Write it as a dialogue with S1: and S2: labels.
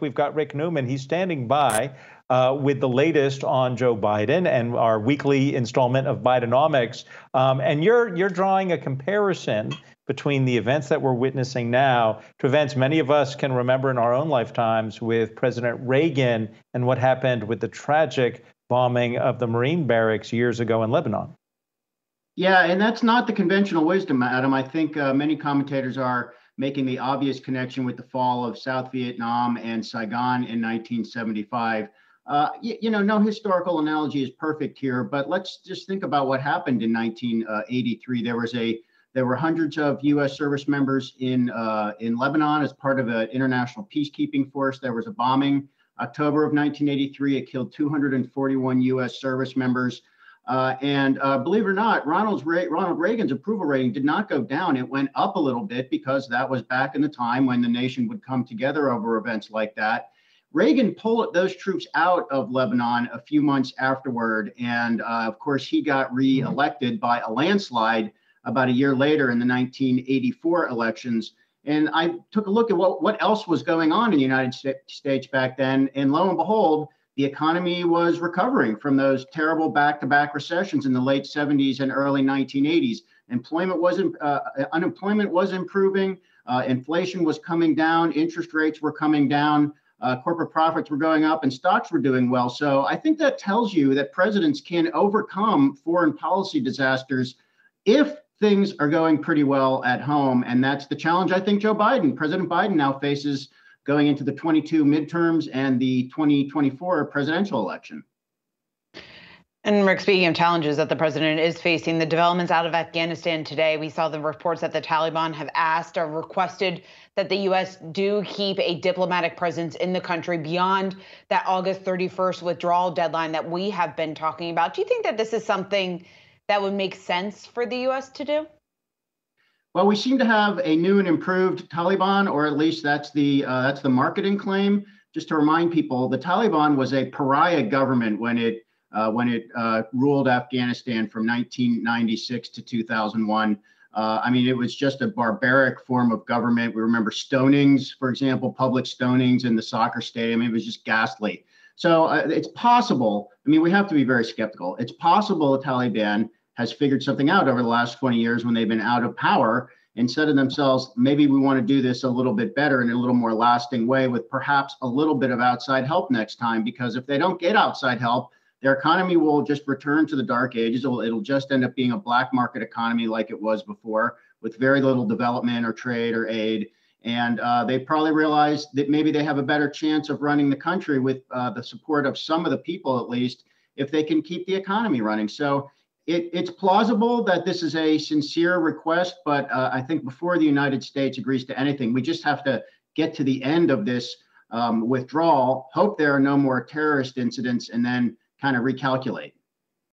S1: we've got Rick Newman. He's standing by uh, with the latest on Joe Biden and our weekly installment of Bidenomics. Um, and you're you're drawing a comparison between the events that we're witnessing now to events many of us can remember in our own lifetimes with President Reagan and what happened with the tragic bombing of the Marine barracks years ago in Lebanon.
S2: Yeah, and that's not the conventional wisdom, Adam. I think uh, many commentators are making the obvious connection with the fall of South Vietnam and Saigon in 1975. Uh, you, you, know, no historical analogy is perfect here, but let's just think about what happened in 1983. There was a there were hundreds of U.S. service members in uh, in Lebanon as part of an international peacekeeping force. There was a bombing October of 1983. It killed 241 U.S. service members. Uh, and uh, believe it or not, Ronald's Ronald Reagan's approval rating did not go down. It went up a little bit because that was back in the time when the nation would come together over events like that. Reagan pulled those troops out of Lebanon a few months afterward. And uh, of course, he got reelected by a landslide about a year later in the 1984 elections. And I took a look at what, what else was going on in the United States back then. And lo and behold, the economy was recovering from those terrible back-to-back recessions in the late 70s and early 1980s. Employment wasn't, uh, unemployment was improving, uh, inflation was coming down, interest rates were coming down, uh, corporate profits were going up, and stocks were doing well. So I think that tells you that presidents can overcome foreign policy disasters if things are going pretty well at home. And that's the challenge I think Joe Biden, President Biden now faces going into the 22 midterms and the 2024 presidential election.
S3: And Rick, speaking of challenges that the president is facing, the developments out of Afghanistan today, we saw the reports that the Taliban have asked or requested that the U.S. do keep a diplomatic presence in the country beyond that August 31st withdrawal deadline that we have been talking about. Do you think that this is something that would make sense for the U.S. to do?
S2: Well, we seem to have a new and improved Taliban, or at least that's the uh, that's the marketing claim. Just to remind people, the Taliban was a pariah government when it uh, when it uh, ruled Afghanistan from 1996 to 2001. Uh, I mean, it was just a barbaric form of government. We remember stonings, for example, public stonings in the soccer stadium. It was just ghastly. So uh, it's possible. I mean, we have to be very skeptical. It's possible the Taliban has figured something out over the last 20 years when they've been out of power and said to themselves, maybe we want to do this a little bit better in a little more lasting way with perhaps a little bit of outside help next time. Because if they don't get outside help, their economy will just return to the dark ages. It'll, it'll just end up being a black market economy like it was before, with very little development or trade or aid. And uh, they probably realize that maybe they have a better chance of running the country with uh, the support of some of the people, at least, if they can keep the economy running. So it, it's plausible that this is a sincere request, but uh, I think before the United States agrees to anything, we just have to get to the end of this um, withdrawal, hope there are no more terrorist incidents, and then kind of recalculate.